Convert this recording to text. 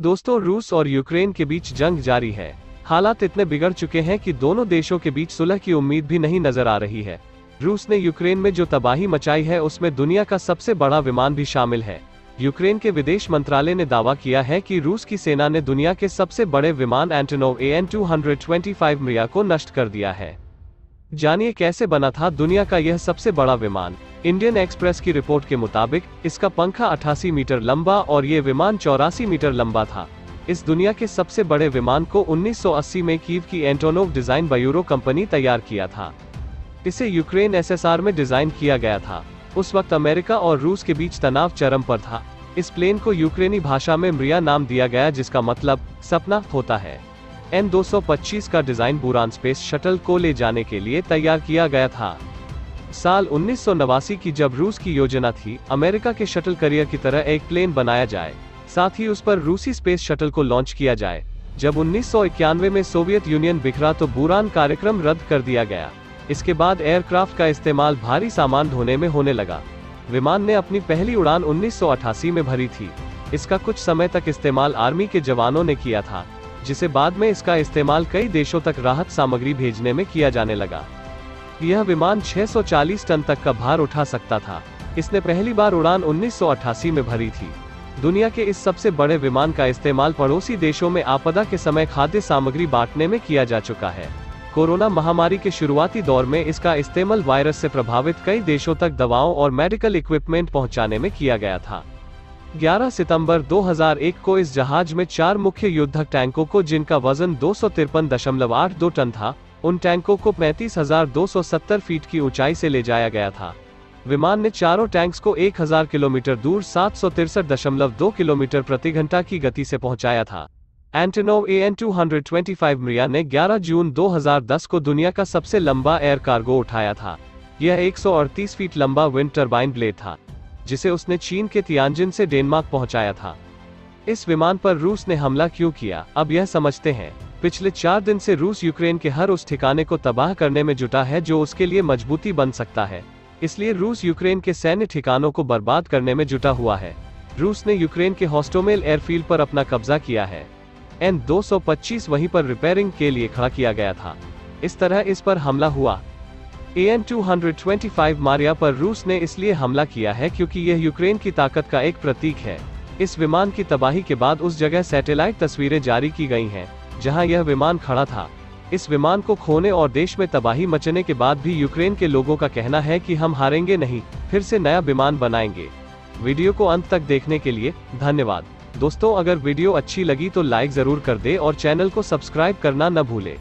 दोस्तों, रूस और यूक्रेन के बीच जंग जारी है। हालात इतने बिगड़ चुके हैं कि दोनों देशों के बीच सुलह की उम्मीद भी नहीं नज़र आ रही है। रूस ने यूक्रेन में जो तबाही मचाई है, उसमें दुनिया का सबसे बड़ा विमान भी शामिल है। यूक्रेन के विदेश मंत्रालय ने दावा किया है कि रूस की सेना ने दुनिया के सबसे बड़े विमान एंटोनोव ए एन टू को नष्ट कर दिया है। जानिए कैसे बना था दुनिया का यह सबसे बड़ा विमान। इंडियन एक्सप्रेस की रिपोर्ट के मुताबिक, इसका पंखा 88 मीटर लंबा और ये विमान चौरासी मीटर लंबा था। इस दुनिया के सबसे बड़े विमान को 1980 में कीव की एंटोनोव डिज़ाइन बायूरो कंपनी तैयार किया था। इसे यूक्रेन एसएसआर में डिज़ाइन किया गया था। उस वक्त अमेरिका और रूस के बीच तनाव चरम पर था। इस प्लेन को यूक्रेनी भाषा में मरिया नाम दिया गया, जिसका मतलब सपना होता है। एन 225 का डिज़ाइन बुरान स्पेस शटल को ले जाने के लिए तैयार किया गया था। साल उन्नीस सौ नवासी की जब रूस की योजना थी, अमेरिका के शटल करियर की तरह एक प्लेन बनाया जाए। साथ ही उस पर रूसी स्पेस शटल को लॉन्च किया जाए। जब उन्नीस सौ इक्यानवे में सोवियत यूनियन बिखरा तो बुरान कार्यक्रम रद्द कर दिया गया। इसके बाद एयरक्राफ्ट का इस्तेमाल भारी सामान ढोने में होने लगा। विमान ने अपनी पहली उड़ान 1988 में भरी थी। इसका कुछ समय तक इस्तेमाल आर्मी के जवानों ने किया था, जिसे बाद में इसका इस्तेमाल कई देशों तक राहत सामग्री भेजने में किया जाने लगा। यह विमान 640 टन तक का भार उठा सकता था। इसने पहली बार उड़ान 1988 में भरी थी। दुनिया के इस सबसे बड़े विमान का इस्तेमाल पड़ोसी देशों में आपदा के समय खाद्य सामग्री बांटने में किया जा चुका है। कोरोना महामारी के शुरुआती दौर में इसका इस्तेमाल वायरस से प्रभावित कई देशों तक दवाओं और मेडिकल इक्विपमेंट पहुँचाने में किया गया था। 11 सितंबर 2001 को इस जहाज़ में चार मुख्य युद्धक टैंकों को जिनका वज़न दो टन था उन टैंकों को 35,270 फीट की ऊंचाई से ले जाया गया था। विमान ने चारों टैंक्स को 1000 किलोमीटर दूर सात किलोमीटर प्रति घंटा की गति से पहुँचाया था। एंटोनोव ए एन टू ने 11 जून 2010 को दुनिया का सबसे लंबा एयर कार्गो उठाया था। यह 138 फीट लंबा विंड टर्बाइन ब्लेड था जिसे उसने चीन के तियानजिन से डेनमार्क पहुँचाया था। इस विमान पर रूस ने हमला क्यों किया अब यह समझते हैं। पिछले चार दिन से रूस यूक्रेन के हर उस ठिकाने को तबाह करने में जुटा है जो उसके लिए मजबूती बन सकता है। इसलिए रूस यूक्रेन के सैन्य ठिकानों को बर्बाद करने में जुटा हुआ है। रूस ने यूक्रेन के हॉस्टोमेल एयरफील्ड पर अपना कब्जा किया है। एन 225 वहीं पर रिपेयरिंग के लिए खड़ा किया गया था। इस तरह इस पर हमला हुआ। ए एन टू मारिया पर रूस ने इसलिए हमला किया है क्योंकि यह यूक्रेन की ताकत का एक प्रतीक है। इस विमान की तबाही के बाद उस जगह सैटेलाइट तस्वीरें जारी की गई हैं, जहाँ यह विमान खड़ा था। इस विमान को खोने और देश में तबाही मचने के बाद भी यूक्रेन के लोगों का कहना है कि हम हारेंगे नहीं, फिर से नया विमान बनाएँगे। वीडियो को अंत तक देखने के लिए धन्यवाद। दोस्तों, अगर वीडियो अच्छी लगी तो लाइक ज़रूर कर दे और चैनल को सब्सक्राइब करना न भूले।